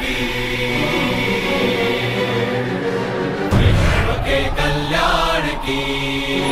की। वैष्णव के कल्याण की।